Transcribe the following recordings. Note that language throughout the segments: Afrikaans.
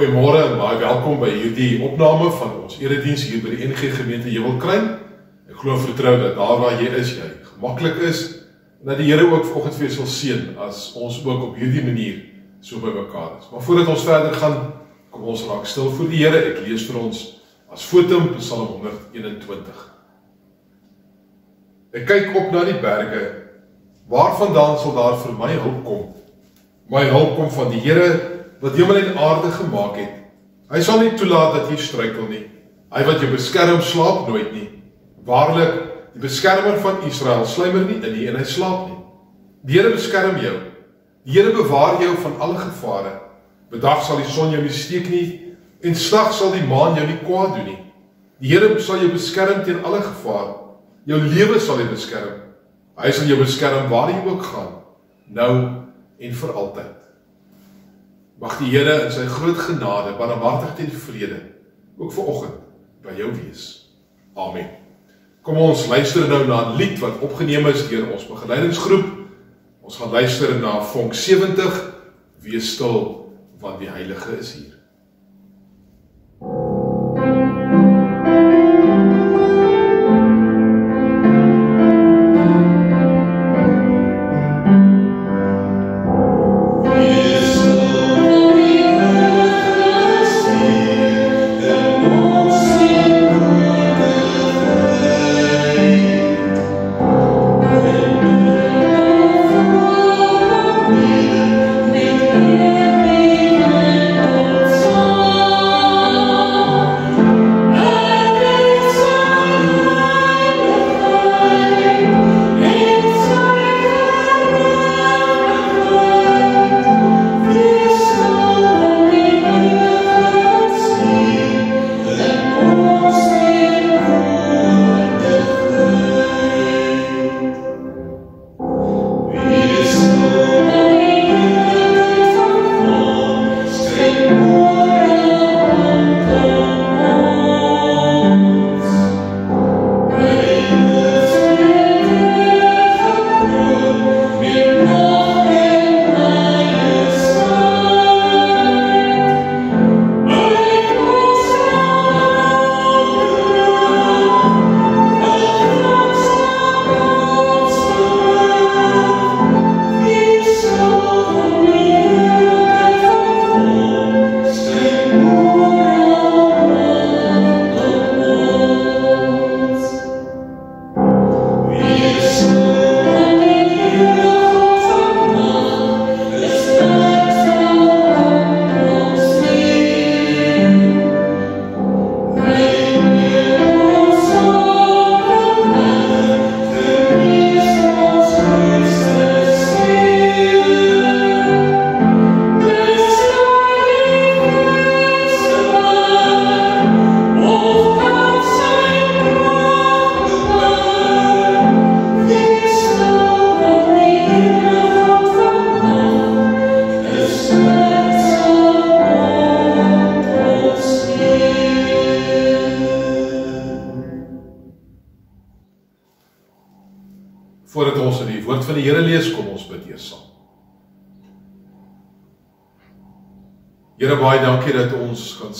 Goeiemôre en baie welkom by hierdie opname van ons erediens hier by die NG Gemeente Heuwelkruin. Ek glo vertrou dat daar waar jy is, jy gemaklik is en dat die Here ook vanoggend vir jou sal seën as ons ook op hierdie manier so by mekaar is. Maar voordat ons verder gaan, kom ons raak stil voor die Here. Ek lees vir ons as fotum Psalm 121. Ek kyk op na die berge. Waarvandaan sal daar vir my hulp kom? My hulp kom van die Here wat hemel en aarde gemaak het. Hy sal nie toelaat dat jy struikel nie. Hy wat jou beskerm slaap nooit nie. Waarlik, die beskermer van Israel slymer nie in nie en hy slaap nie. Die Here beskerm jou. Die Here bewaar jou van alle gevare. Bedag sal die son jou nie steek nie en slag sal die maan jou nie kwaad doen nie. Die Here sal jou beskerm teen alle gevaar. Jou lewe sal hy beskerm. Hy sal jou beskerm waar jy ook gaan, nou en vir altyd. Mag die Here in sy groot genade, barmhartigheid en vrede ook vir oggend by jou wees. Amen. Kom ons luister nou na 'n lied wat opgeneem is deur ons begeleidingsgroep. Ons gaan luister na Vonk 70 Wees stil want die Heilige is hier.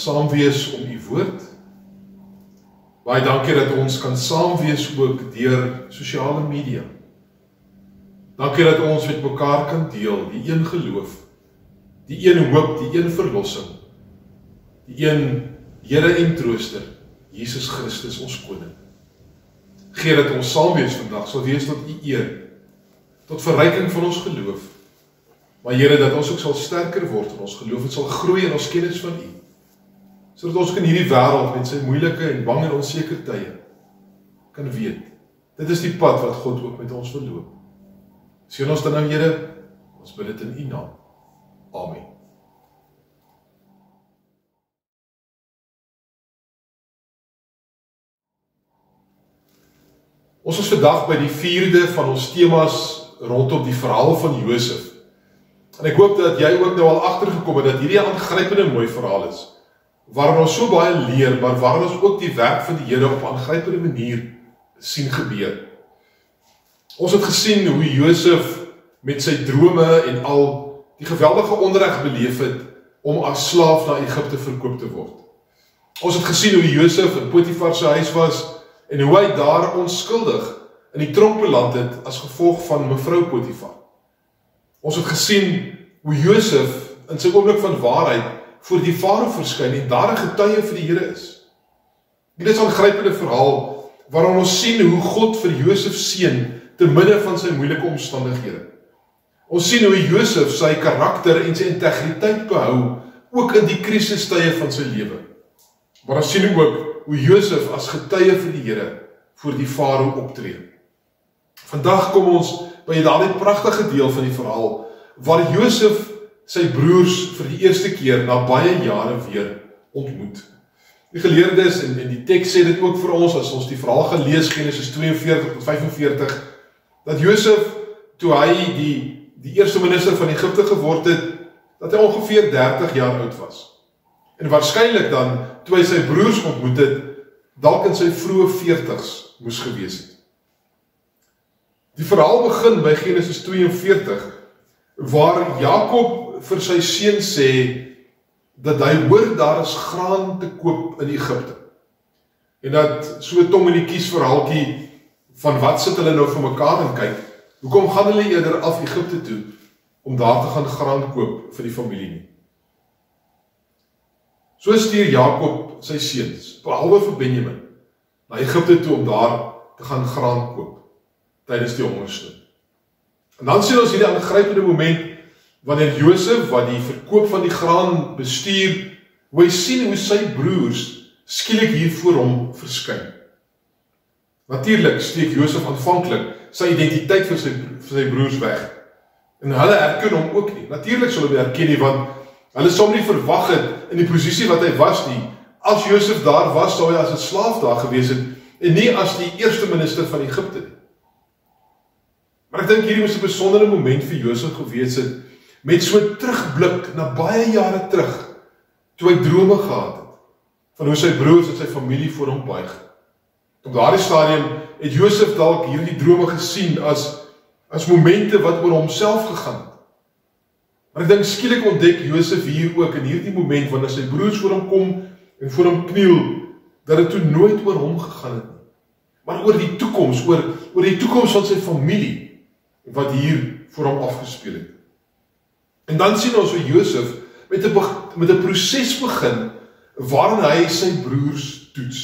Saam wees om u woord. Baie dankie dat ons kan saam wees ook deur sosiale media. Dankie dat ons met mekaar kan deel die een geloof, die een hoop, die een verlossing. Die een Here en Trooster, Jesus Christus ons koning. Geer dat ons saam wees vandag sal wees tot u eer, tot verryking van ons geloof Maar Here dat ons ook sal sterker word in ons geloof en sal groei in ons kennis van U. Sodat ons in hierdie wêreld met sy moeilike en bang en onseker tye kan weet dit is die pad wat God ook met ons wil loop. Seën ons dan nou Here, ons bid dit in U naam. Amen. Ons is vandag by die 4de van ons temas rondom die verhaal van Josef. En ek hoop dat jy ook nou al agtergekom het dat hierdie 'n aangrypende mooi verhaal is. Waarin ons so baie leer, maar waarin ons ook die werk van die Here op 'n aangrypende manier sien gebeur. Ons het gesien hoe Josef met sy drome en al die geweldige onreg beleef het om as slaaf na Egipte verkoop te word. Ons het gesien hoe Josef in Potifar se huis was en hoe hy daar onskuldig in die tronk beland het as gevolg van mevrou Potifar. Ons het gesien hoe Josef in sy oomblik van waarheid voor die Farao verskyn en daar 'n getuie vir die Here is. Dit is 'n aangrypende verhaal waarin ons sien hoe God vir Josef seën te midde van sy moeilike omstandighede. Ons sien hoe Josef sy karakter en sy integriteit behou ook in die krisistye van sy lewe. Maar ons sien ook hoe Josef as getuie vir die Here voor die Farao optree. Vandag kom ons by daardie pragtige deel van die verhaal waar Josef sy broers vir die eerste keer na baie jare weer ontmoet. Die geleerdes en en die teks sê dit ook vir ons as ons die verhaal gelees Genesis 42 tot 45 dat Josef toe hy die die eerste minister van Egipte geword het dat hy ongeveer 30 jaar oud was. En waarskynlik dan toe hy sy broers ontmoet het dalk in sy vroeë 40's moes gewees het. Die verhaal begin by Genesis 42 waar Jakob vir sy seun sê dat hy hoor daar is graan te koop in Egipte. En dat so tong in die kies verhaaltjie van wat sit hulle nou vir mekaar en kyk. Hoekom gaan hulle eerder af Egipte toe om daar te gaan graan koop vir die familie nie? So stuur Jakob sy seuns, behalwe vir Benjamin, na Egipte toe om daar te gaan graan koop tydens die hongersnood. En dan sien ons hierdie aangrypende moment wanneer Josef wat die verkoop van die graan bestuur, hoe hy sien hoe sy broers skielik hier voor hom verskyn. Natuurlik steek Josef aanvanklik sy identiteit vir sy vir sy broers weg. En hulle erken hom ook nie. Natuurlik sal hulle erken nie want hulle sou nie verwag het in die posisie wat hy was nie. As Josef daar was, sou hy as 'n slaaf daar gewees het en nie as die eerste minister van Egipte nie. Maar ek dink hierdie was 'n besondere moment vir Josef gewees het met so 'n terugblik na baie jare terug toe hy drome gehad het van hoe sy broers en sy familie voor hom buig. Op daardie stadium het Josef dalk hierdie drome gesien as as momente wat oor homself gegaan het. Maar ek dink skielik ontdek Josef hier ook in hierdie moment wanneer sy broers voor hom kom en voor hom kniel dat dit toe nooit oor hom gegaan het nie. Maar oor die toekoms, oor oor die toekoms van sy familie wat hier voor hom afgespeel het. En dan sien ons hoe Josef met 'n met 'n proses begin waarin hy sy broers toets.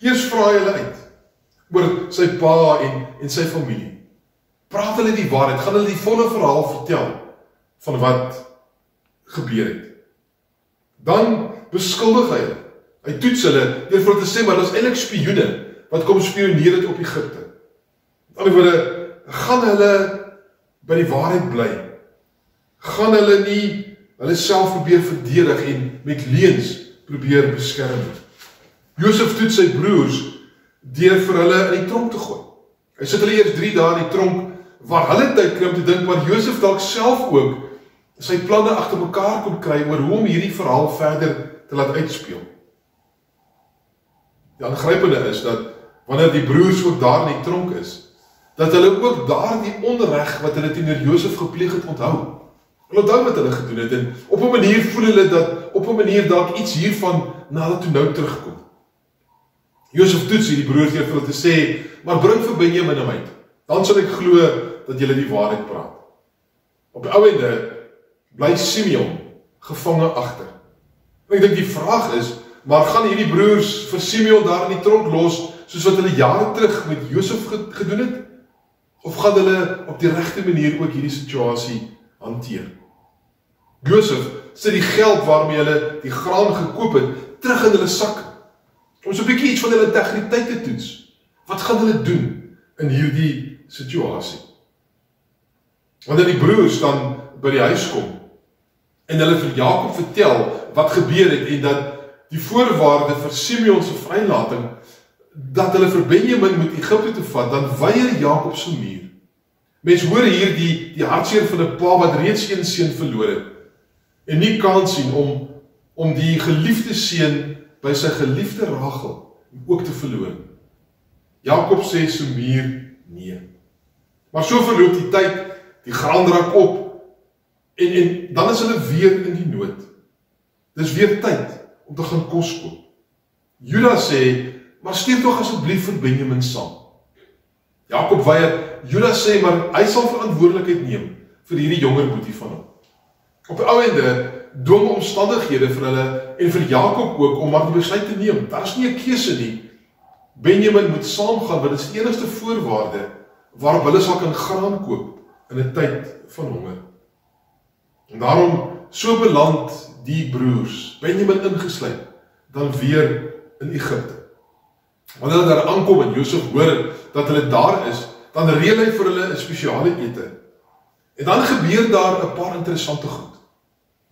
Eers vra hy hulle uit oor sy pa en en sy familie. Praat hulle die waarheid, gaan hulle die volle verhaal vertel van wat gebeur het. Dan beskuldig hy hulle. Hy toets hulle deur vir hulle te sê maar dit is eintlik spioene wat kom spioneer het op Egipte. Met ander woorde gaan hulle by die waarheid bly. Gaan hulle nie hulle self probeer verdedig en met leuns probeer beskerm nie. Josef toets sy broers deur vir hulle in die tronk te gooi. Hy sit hulle eers 3 dae in die tronk waar hulle tyd kry om te dink maar Josef dalk self ook sy planne agter mekaar kon kry oor hoe om hierdie verhaal verder te laat uitspeel. Die aangrypende is dat wanneer die broers ook daar in die tronk is, dat hulle ook daardie onreg wat hulle teenoor Josef gepleeg het onthou. Hulle onthou wat hulle gedoen het en op 'n manier voel hulle dat op 'n manier dalk iets hiervan na hulle toe nou terugkom. Josef toets hierdie broers deur vir hulle te sê, "Maar bring vir Benjamin na my. Dan sal ek glo dat julle die waarheid praat." Op die ou ende bly Simeon gevange agter. Ek dink die vraag is, maar gaan hierdie broers vir Simeon daar in die tronk los soos wat hulle jare terug met Josef gedoen het? Of gaan hulle op die regte manier ook hierdie situasie hanteer? Josef sit die geld waarmee hulle die graan gekoop het terug in hulle sak. Om so 'n bietjie iets van hulle integriteit te toets. Wat gaan hulle doen in hierdie situasie? Wanneer die broers dan by die huis kom en hulle vir Jakob vertel wat gebeur het en dat die voorwaarde vir Simeon se vrylating dat hulle vir Benjamin moet Egipte toe vat, dan weier Jakob se muur. Mense hoor hier die die hartseer van 'n pa wat reeds een seun verloor het en nie kan sien om om die geliefde seun by sy geliefde Rachel ook te verloor. Jakob sê so muur nee. Maar so verloop die tyd, die graan raak op En en dan is hulle weer in die nood. Dis weer tyd om te gaan kos koop. Judas sê, "Maar stuur tog asseblief vir Benjamin saam." Jakob weier. Judas sê, "Maar hy sal verantwoordelikheid neem vir hierdie jonger boetie van hom." Op die ou ende dwing omstandighede vir hulle en vir Jakob ook om maar die besluit te neem. Daar's nie 'n keuse nie. Benjamin moet saamgaan want dit is die enigste voorwaarde waarop hulle sal kan graan koop in 'n tyd van honger. En daarom so beland die broers, Benjamin ingesluit, dan weer in Egipte. Wanneer hulle daar aankom en Josef hoor dat hulle daar is, dan reël hy vir hulle 'n spesiale ete. En dan gebeur daar 'n paar interessante goed.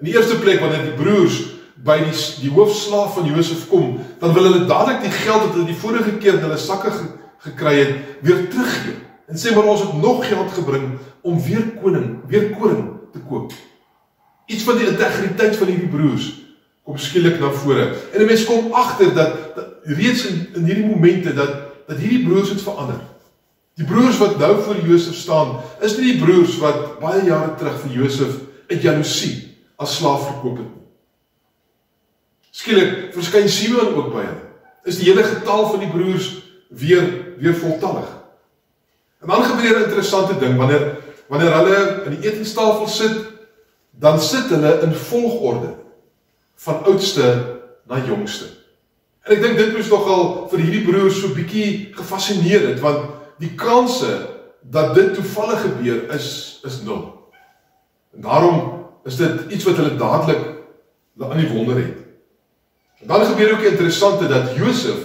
In die eerste plek wanneer die broers by die die hoofslaaf van Josef kom, dan wil hulle dadelik die geld wat hulle die vorige keer in hulle sakke ge, gekry het, weer teruggee. En sê maar ons het nog geld gebring om weer koning, weer koring te koop. Iets van die integriteit van hierdie broers kom skielik na vore. En 'n mens kom agter dat, dat reeds in in hierdie momente dat dat hierdie broers het verander. Die broers wat nou voor Josef staan, is nie die broers wat baie jare terug vir Josef uit jaloesie as slaaf verkoop het. Skielik verskyn Simeon ook by hulle. Is die hele getal van die broers weer weer voltallig. En dan gebeur 'n interessante ding wanneer wanneer hulle aan die etenstafel sit, dan sit hulle in volgorde van oudste na jongste. En ek dink dit moes nogal vir hierdie broers so bietjie gefassineer het want die kanse dat dit toevallig gebeur is is nul. En daarom is dit iets wat hulle dadelik aan die wonder het. En dan gebeur ook 'n interessante dat Josef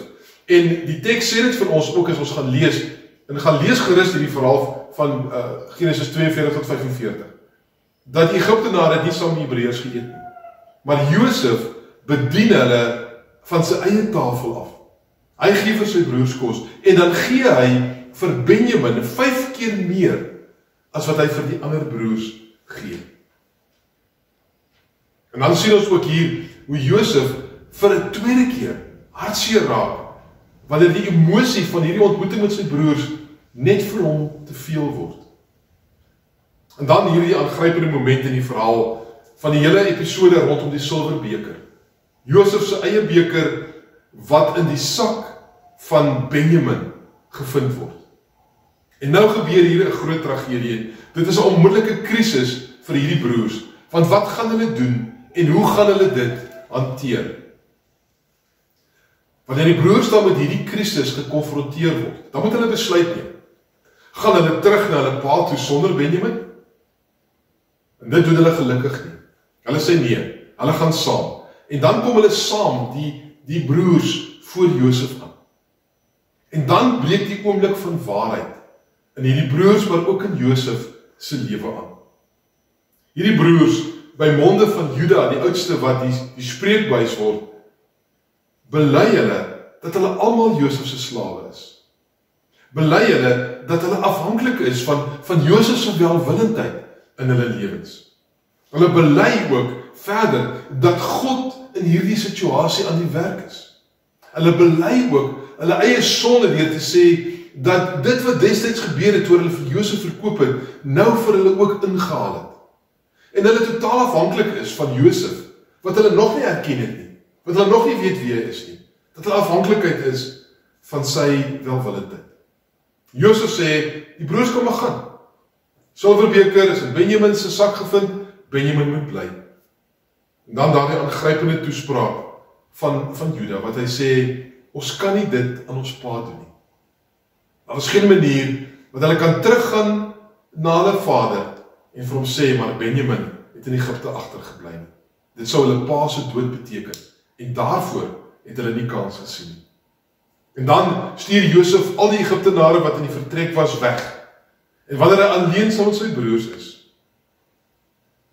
en die teks sê dit vir ons ook as ons gaan lees en gaan lees gerus hierdie verhaal van uh, Genesis 42 tot 45 dat Egiptenare nie saam met Hebreërs geëet nie. Maar Josef bedien hulle van sy eie tafel af. Hy gee vir sy broers kos en dan gee hy vir Benjamin 5 keer meer as wat hy vir die ander broers gee. En dan sien ons ook hier hoe Josef vir 'n tweede keer hartseer raak wanneer die emosie van hierdie ontmoeting met sy broers net vir hom te veel word. En dan hierdie aangrypende moment in die verhaal van die hele episode rondom die silwerbeker. Josef se eie beker wat in die sak van Benjamin gevind word. En nou gebeur hier 'n groot tragedie. Dit is 'n onmiddellike krisis vir hierdie broers. Want wat gaan hulle doen en hoe gaan hulle dit hanteer? Wanneer die broers dan met hierdie krisis gekonfronteer word, dan moet hulle besluit neem. Gaan hulle terug na hulle pa toe sonder Benjamin? En dit doen hulle gelukkig nie. Hulle sê nee, hulle gaan saam. En dan kom hulle saam die die broers voor Josef aan. En dan breek die oomblik van waarheid in hierdie broers maar ook in Josef se lewe aan. Hierdie broers by monde van Juda, die oudste wat die die spreekbuis word, bely hulle dat hulle almal Josef se slawe is. Bely hulle dat hulle afhanklik is van van Josef se welwillendheid in hulle lewens. Hulle bely ook verder dat God in hierdie situasie aan die werk is. Hulle bely ook hulle eie sonde deur te sê dat dit wat destyds gebeur het toe hulle vir Josef verkoop het, nou vir hulle ook ingehaal het. En hulle totaal afhanklik is van Josef wat hulle nog nie erken het nie wat hulle nog nie weet wie hy is nie. Dat hulle afhanklikheid is van sy welwillendheid. Josef sê, die broers kom maar gaan. Silverbeker is in Benjamin se sak gevind, Benjamin moet bly. En dan daardie aangrypende toespraak van van Juda wat hy sê, ons kan nie dit aan ons pa doen nie. Daar is geen manier wat hulle kan teruggaan na hulle vader en vir hom sê maar Benjamin het in Egipte agtergebly nie. Dit sou hulle pa se dood beteken. En daarvoor het hulle nie kans gesien nie. En dan stuur Josef al die Egiptenare wat in die vertrek was weg. En wanneer hy alleen saam met sy broers is,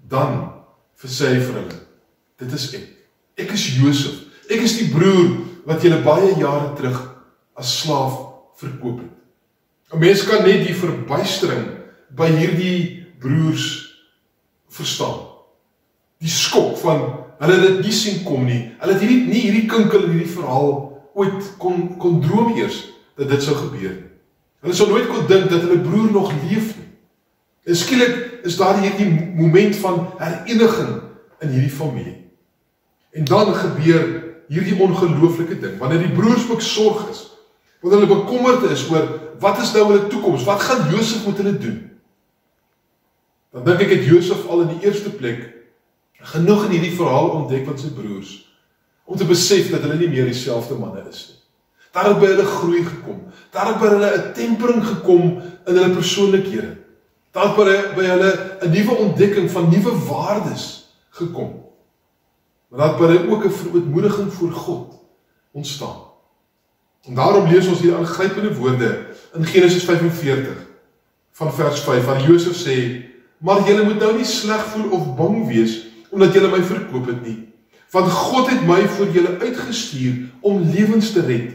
dan versê hy vir hulle: "Dit is ek. Ek is Josef. Ek is die broer wat julle baie jare terug as slaaf verkoop het." 'n Mens kan net die verbuistering by hierdie broers verstaan. Die skok van Hulle het dit nie sien kom nie. Hulle het hierdie nie hierdie kinkel in hierdie verhaal ooit kon kon droom eers dat dit sou gebeur nie. Hulle sou nooit kon dink dat hulle broer nog leef nie. En skielik is daar hierdie moment van hereniging in hierdie familie. En dan gebeur hierdie ongelooflike ding wanneer die broers ook sorg is. Wanneer hulle bekommerd is oor wat is nou hulle toekoms? Wat gaan Josef met hulle doen? Dan dink ek het Josef al in die eerste plek genoeg in hierdie verhaal ontdek van sy broers om te besef dat hulle nie meer dieselfde manne is nie. Daar het by hulle groei gekom. Daar het by hulle 'n tempering gekom in hulle persoonlikhede. Daar het by, by hulle 'n nuwe ontdekking van nuwe waardes gekom. Maar daar het by hulle ook 'n verootmoediging voor God ontstaan. En daarom lees ons hier aangrypende woorde in Genesis 45 van vers 5 waar Josef sê: "Maar julle moet nou nie sleg voel of bang wees omdat julle my verkoop het nie, want God het my vir julle uitgestuur om lewens te red."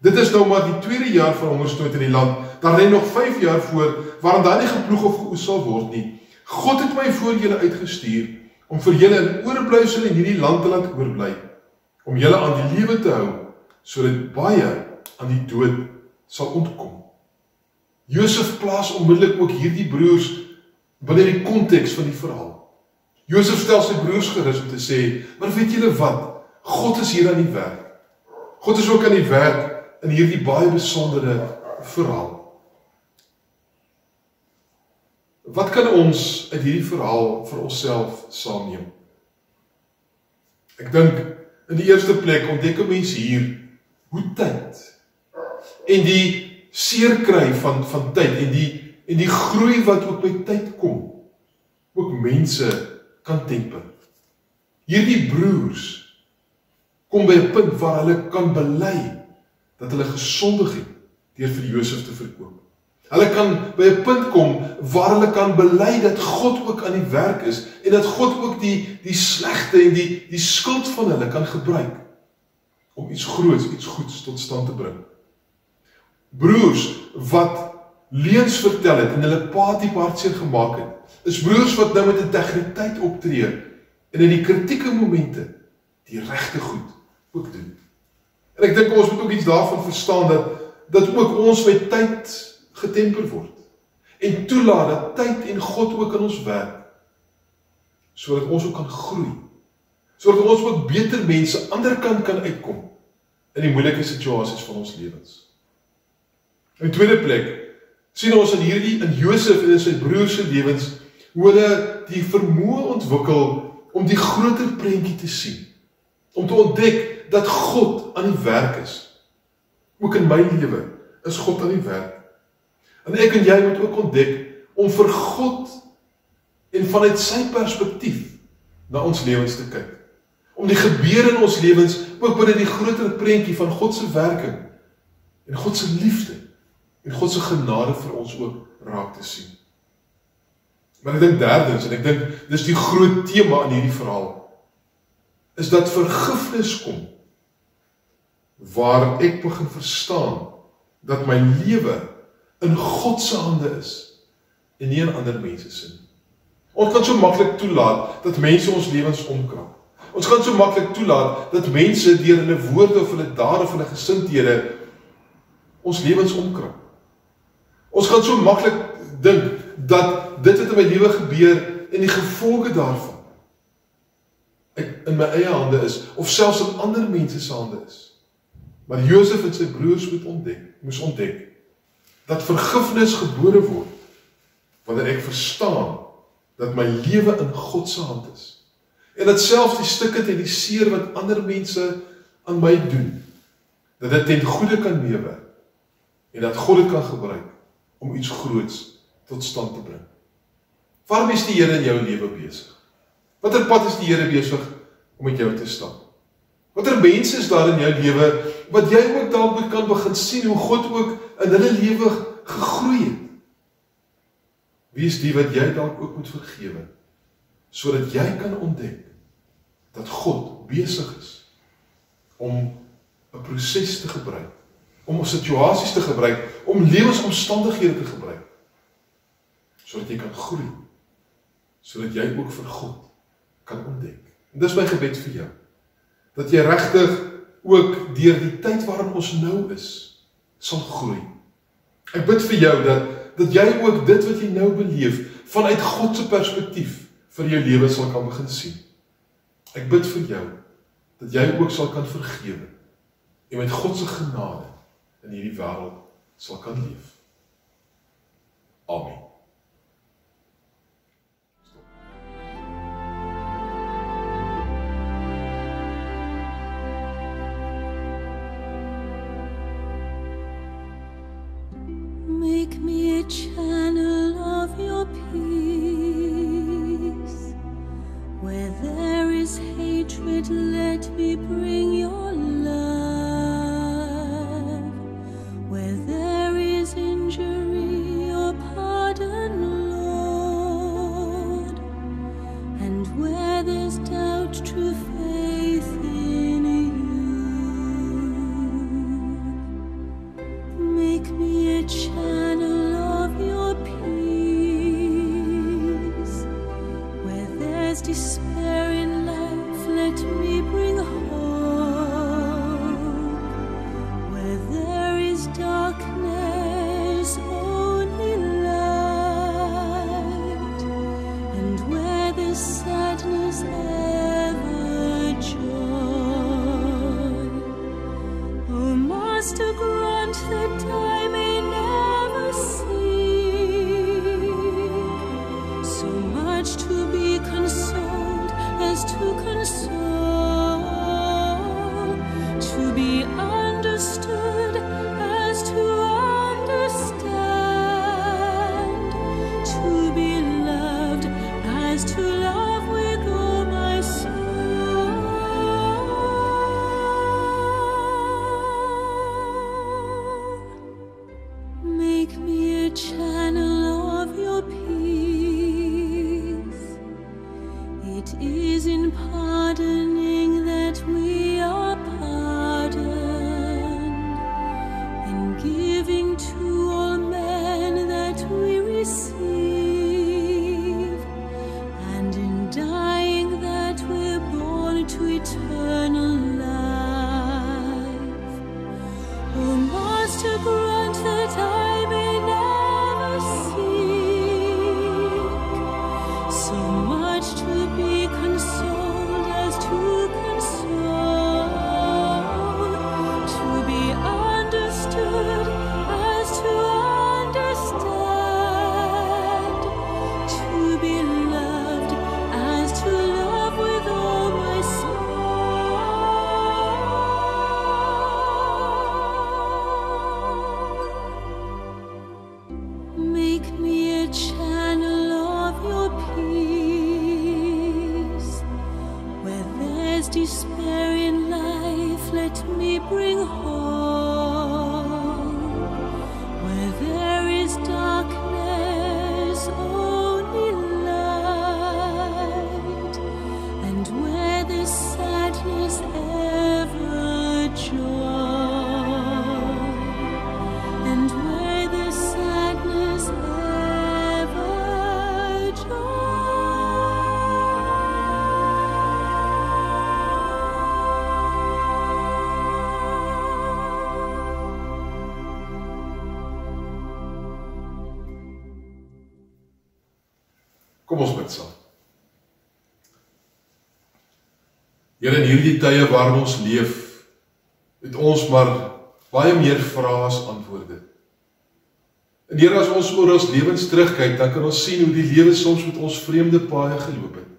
Dit is nou maar die tweede jaar van hongersnood in die land. Daar lê nog 5 jaar voor waarin daar nie geploeg of geoes sal word nie. God het my voor julle uitgestuur om vir julle 'n oorblyfsel in hierdie land te laat oorbly, om julle aan die lewe te hou sodat baie aan die dood sal ontkom. Josef plaas onmiddellik ook hierdie broers binne die konteks van die verhaal. Josef stel sy broers gerus om te sê, "Maar weet julle wat? God is hier aan die werk. God is ook aan die werk in hierdie baie besondere verhaal. Wat kan ons uit hierdie verhaal vir onsself saamneem? Ek dink in die eerste plek ontdek 'n mens hier hoe tyd en die seer kry van van tyd en die en die groei wat ook by tyd kom ook mense kan temper. Hierdie broers kom by 'n punt waar hulle kan bely dat hulle gesondig het deur vir Josef te verkoop. Hulle kan by 'n punt kom waar hulle kan bely dat God ook aan die werk is en dat God ook die die slegte en die die skuld van hulle kan gebruik om iets groots, iets goeds tot stand te bring. Broers wat leuns vertel het en hulle pa die hartseer gemaak het, is broers wat nou met integriteit optree en in die kritieke momente die regte goed ook doen. En ek dink ons moet ook iets daarvan verstaan dat dat ook ons met tyd getemper word. En toelaat dat tyd en God ook in ons werk sodat ons ook kan groei. Sodat ons ook beter mense ander kant kan uitkom in die moeilike situasies van ons lewens. In tweede plek sien ons in hierdie in Josef en in sy broers se lewens hoe hulle die vermoë ontwikkel om die groter prentjie te sien. Om te ontdek dat God aan die werk is. Ook in my lewe is God aan die werk. En ek en jy moet ook ontdek om vir God en vanuit sy perspektief na ons lewens te kyk. Om die gebeure in ons lewens ook binne die groter prentjie van God se werking en God se liefde en God se genade vir ons ook raak te sien. Maar ek dink derdens en ek dink dis die groot tema in hierdie verhaal is dat vergifnis kom waar ek begin verstaan dat my lewe in God se hande is en nie in ander mense se nie. Ons kan so maklik toelaat dat mense ons lewens omkrap. Ons gaan so maklik toelaat dat mense deur hulle woorde of hulle dade of hulle gesindhede ons lewens omkrap. Ons gaan so maklik dink dat dit wat in my lewe gebeur en die gevolge daarvan in my eie hande is of selfs in ander mense se hande is. Maar Josef en sy broers moet ontdek, moes ontdek dat vergifnis gebore word wanneer ek verstaan dat my lewe in God se hand is. En dat selfs die stukke en die seer wat ander mense aan my doen, dat dit ten goeie kan meewerk en dat God dit kan gebruik om iets groots tot stand te bring. Waar is die Here in jou lewe besig? Watter pad is die Here besig om met jou te stap? Watter mense is daar in jou lewe wat jy ook dalk kan begin sien hoe God ook in hulle lewe gegroei het? Wie is die wat jy dalk ook moet vergewe sodat jy kan ontdek dat God besig is om 'n proses te gebruik, om ons situasies te gebruik, om lewensomstandighede te gebruik sodat jy kan groei, sodat jy ook vir God kan ontdek. En dis my gebed vir jou dat jy regtig ook deur die tyd waarin ons nou is sal groei. Ek bid vir jou dat dat jy ook dit wat jy nou beleef vanuit God se perspektief vir jou lewe sal kan begin sien. Ek bid vir jou dat jy ook sal kan vergewe en met God se genade in hierdie wêreld sal kan leef. Amen. Make me a channel of your peace. Where there is hatred, let me bring your Kom ons bid saam. Here in hierdie tye waarin ons leef, het ons maar baie meer vrae as antwoorde. En Here as ons oor ons lewens terugkyk, dan kan ons sien hoe die lewe soms met ons vreemde paaie geloop het.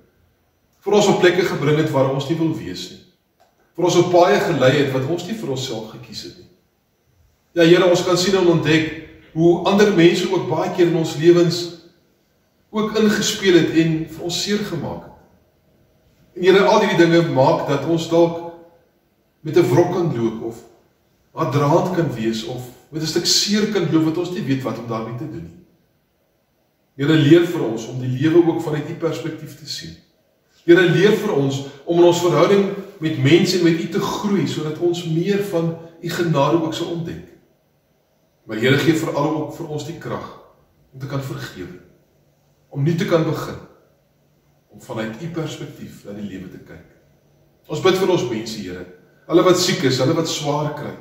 Vir ons op plekke gebring het waar ons nie wil wees nie. Vir ons op paaie gelei het wat ons nie vir onsself gekies het nie. Ja Here, ons kan sien en ontdek hoe ander mense ook baie keer in ons lewens ook ingespeel het en vir ons seer gemaak het. En Here, al hierdie dinge maak dat ons dalk met 'n wrok kan loop of adraand kan wees of met 'n stuk seer kan loop wat ons nie weet wat om daarmee te doen nie. Here leer vir ons om die lewe ook vanuit U perspektief te sien. Here leer vir ons om in ons verhouding met mense en met U te groei sodat ons meer van U genade ook sal ontdek. Maar Here gee veral ook vir ons die krag om te kan vergewe. Om nie te kan begin om vanuit U perspektief na die lewe te kyk. Ons bid vir ons mense, Here. Hulle wat siek is, hulle wat swaar kry,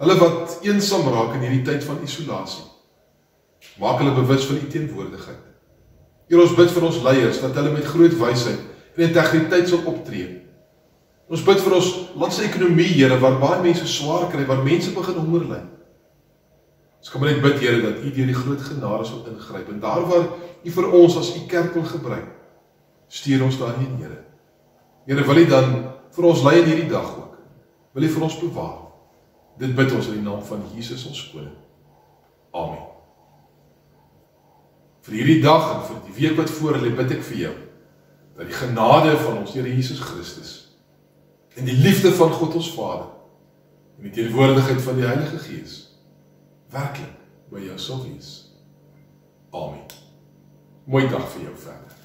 hulle wat eensaam raak in hierdie tyd van isolasie. Maak hulle bewus van U teenwoordigheid. Here ons bid vir ons leiers dat hulle met groot wysheid en integriteit sal optree. Ons bid vir ons land se ekonomie, Here, waar baie mense swaar kry, waar mense begin honger ly. Ons maar net bid, Here, dat U deur die groot genade sal ingryp en daar waar U vir ons as U kerk wil gebruik, stuur ons daarheen, Here. Here, wil U dan vir ons lei in hierdie dag ook. Wil U vir ons bewaar. Dit bid ons in die naam van Jesus ons koning. Amen. Vir hierdie dag en vir die week wat voor lê, bid ek vir jou dat die genade van ons Here Jesus Christus en die liefde van God ons Vader en die teenwoordigheid van die Heilige Gees werklik by jou sal wees. Amen. Mooi dag vir jou verder.